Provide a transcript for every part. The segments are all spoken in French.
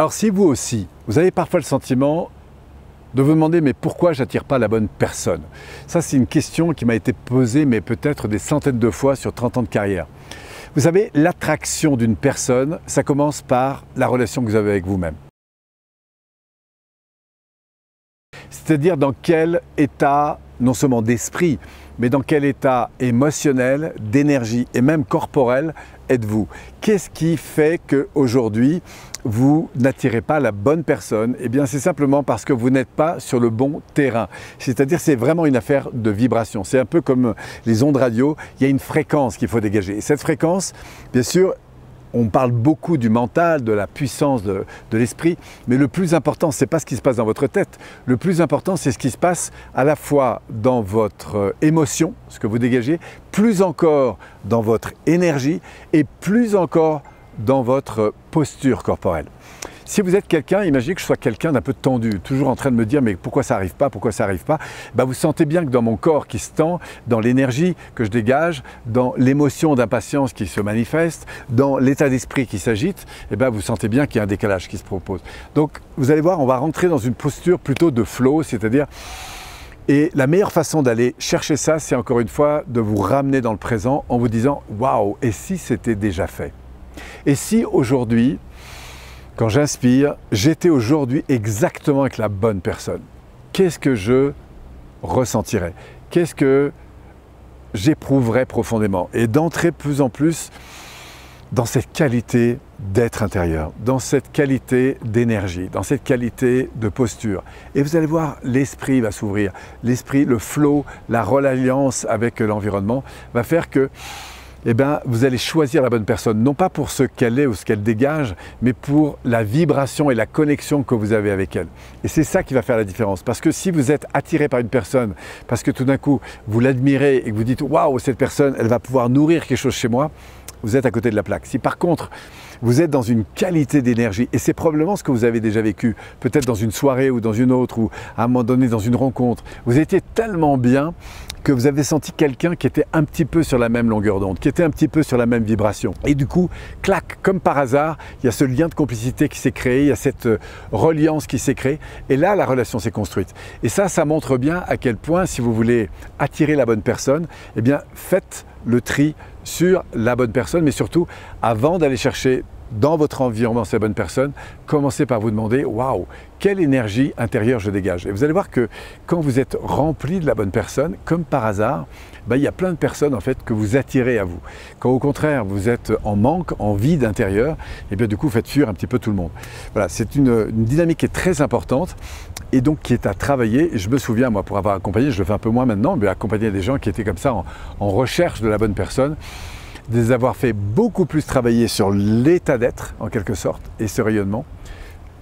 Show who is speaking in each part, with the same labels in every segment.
Speaker 1: Alors si vous aussi, vous avez parfois le sentiment de vous demander mais pourquoi j'attire pas la bonne personne? Ça c'est une question qui m'a été posée mais peut-être des centaines de fois sur 30 ans de carrière. Vous savez, l'attraction d'une personne, ça commence par la relation que vous avez avec vous-même. C'est-à-dire dans quel état, non seulement d'esprit, mais dans quel état émotionnel, d'énergie et même corporel êtes-vous? Qu'est-ce qui fait qu'aujourd'hui, vous n'attirez pas la bonne personne? Eh bien, c'est simplement parce que vous n'êtes pas sur le bon terrain. C'est-à-dire, c'est vraiment une affaire de vibration. C'est un peu comme les ondes radio. Il y a une fréquence qu'il faut dégager. Et cette fréquence, bien sûr, on parle beaucoup du mental, de la puissance de, l'esprit, mais le plus important, ce n'est pas ce qui se passe dans votre tête. Le plus important, c'est ce qui se passe à la fois dans votre euh, émotion, ce que vous dégagez, plus encore dans votre énergie et plus encore dans votre posture corporelle. Si vous êtes quelqu'un, imaginez que je sois quelqu'un d'un peu tendu, toujours en train de me dire mais pourquoi ça n'arrive pas, pourquoi ça n'arrive pas, bah, vous sentez bien que dans mon corps qui se tend, dans l'énergie que je dégage, dans l'émotion d'impatience qui se manifeste, dans l'état d'esprit qui s'agite, et eh ben, vous sentez bien qu'il y a un décalage qui se propose. Donc vous allez voir, on va rentrer dans une posture plutôt de flow, c'est-à-dire et la meilleure façon d'aller chercher ça, c'est encore une fois de vous ramener dans le présent en vous disant Waouh, et si c'était déjà fait? Et si aujourd'hui, quand j'inspire, j'étais aujourd'hui exactement avec la bonne personne. Qu'est-ce que je ressentirais? Qu'est-ce que j'éprouverais profondément? Et d'entrer plus en plus dans cette qualité d'être intérieur, dans cette qualité d'énergie, dans cette qualité de posture. Et vous allez voir, l'esprit va s'ouvrir. L'esprit, le flow, la reliance avec l'environnement va faire que eh bien, vous allez choisir la bonne personne, non pas pour ce qu'elle est ou ce qu'elle dégage, mais pour la vibration et la connexion que vous avez avec elle. Et c'est ça qui va faire la différence. Parce que si vous êtes attiré par une personne, parce que tout d'un coup, vous l'admirez et que vous dites, waouh, cette personne, elle va pouvoir nourrir quelque chose chez moi, vous êtes à côté de la plaque. Si par contre, vous êtes dans une qualité d'énergie, et c'est probablement ce que vous avez déjà vécu, peut-être dans une soirée ou dans une autre, ou à un moment donné dans une rencontre, vous étiez tellement bien que vous avez senti quelqu'un qui était un petit peu sur la même longueur d'onde, qui était un petit peu sur la même vibration. Et du coup, clac, comme par hasard, il y a ce lien de complicité qui s'est créé, il y a cette euh, reliance qui s'est créée, et là, la relation s'est construite. Et ça, ça montre bien à quel point, si vous voulez attirer la bonne personne, eh bien, faites le tri sur la bonne personne, mais surtout, avant d'aller chercher dans votre environnement ces bonnes personnes, commencez par vous demander waouh, quelle énergie intérieure je dégage. Et vous allez voir que quand vous êtes rempli de la bonne personne, comme par hasard, bah, il y a plein de personnes en fait que vous attirez à vous. Quand au contraire vous êtes en manque, en vide intérieur, et eh bien du coup vous faites fuir un petit peu tout le monde. Voilà, c'est une, dynamique qui est très importante et donc qui est à travailler. Je me souviens, moi, pour avoir accompagné, je le fais un peu moins maintenant, mais accompagner des gens qui étaient comme ça en recherche de la bonne personne de les avoir fait beaucoup plus travailler sur l'état d'être, en quelque sorte, et ce rayonnement.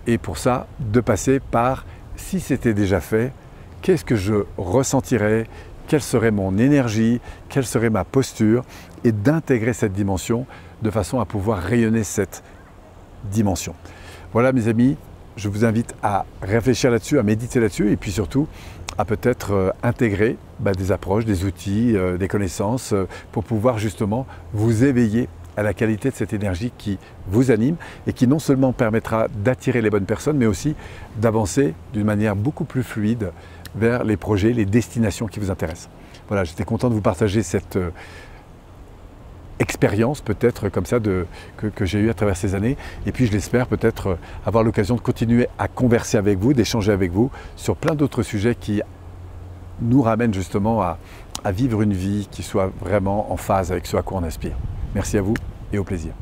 Speaker 1: Et pour ça, de passer par, si c'était déjà fait, qu'est-ce que je ressentirais, quelle serait mon énergie, quelle serait ma posture, et d'intégrer cette dimension de façon à pouvoir rayonner cette dimension. Voilà mes amis, je vous invite à réfléchir là-dessus, à méditer là-dessus, et puis surtout à peut-être euh, intégrer bah, des approches, des outils, euh, des connaissances euh, pour pouvoir justement vous éveiller à la qualité de cette énergie qui vous anime et qui non seulement permettra d'attirer les bonnes personnes, mais aussi d'avancer d'une manière beaucoup plus fluide vers les projets, les destinations qui vous intéressent. Voilà, j'étais content de vous partager cette, expérience peut-être comme ça de, que, j'ai eu à travers ces années. Et puis je l'espère peut-être euh, avoir l'occasion de continuer à converser avec vous, d'échanger avec vous sur plein d'autres sujets qui nous ramènent justement à vivre une vie qui soit vraiment en phase avec ce à quoi on aspire. Merci à vous et au plaisir.